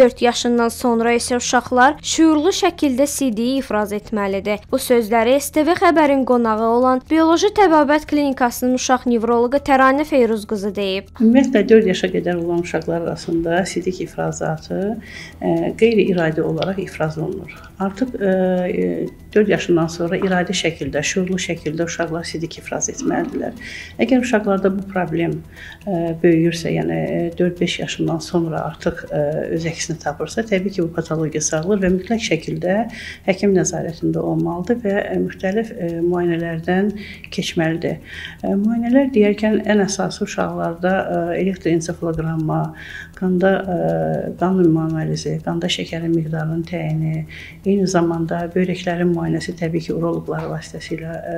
4 yaşından sonra isə uşaqlar şüurlu şəkildə CD-yi ifraz etməlidir. Bu sözləri STV xəbərin qonağı olan Bioloji Təbabət Klinikasının uşaq nevroloqu Təranə Feyruz qızı deyib. Ümumiyyətlə 4 yaşa qədər olan uşaqlar arasında sidik ifrazatı e, qeyri-iradi olaraq ifraz olunur. Artıq e, 4 yaşından sonra iradi şəkildə, şuurlu şəkildə uşaqlar sidik ifraz etməlidirlər. Əgər uşaqlarda bu problem e, böyüyürsə, yəni 4-5 e, yaşından sonra artıq e, öz əksini tapırsa, təbii ki, bu patologiya sağalır və mütləq şəkildə həkim nəzarətində olmalıdır və müxtəlif ə, müayinələrdən keçməlidir. Ə, müayinələr deyərkən ən əsası uşaqlarda elektroensefaloqramma, qanda qan analizi, qanda şəkərin miqdarının təyini, eyni zamanda böyrəklərin müayinəsi təbii ki, uroloqlar vasitəsilə e,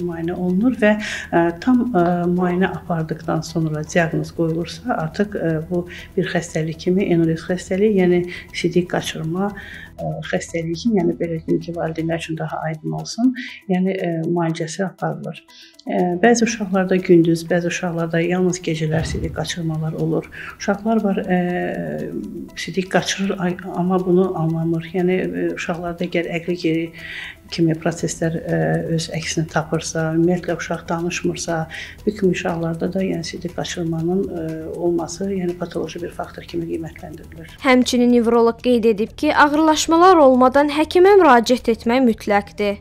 müayinə olunur və e, tam e, müayinə apardıqdan sonra diaqnoz qoyulursa, artıq bu bir xəstəlik kimi enurez xəstəliyi, yəni sidik qaçırma ə, xəstəliyi kimi, yəni belə deyim ki, valideynlər üçün daha aydın olsun, yəni ə, müalicəsi aparılır. Ə, bəzi uşaqlarda gündüz, bəzi uşaqlarda yalnız gecələr sidik qaçırmalar olur. Uşaqlar var, sidik qaçırır, amma bunu anlamır. Yəni uşaqlarda əgər əqli geri kimi proseslər ə, öz əksini tapırsa, ümumiyyətlə uşaq danışmırsa, bu kimi uşaqlarda da yəni sidik qaçırmanın ə, olması, yəni patoloji bir faktor kimi qiymətləndirilir. Həmçinin nevroloq qeyd edib ki, ağırlaşmalar olmadan həkimə müraciət etmək mütləqdir.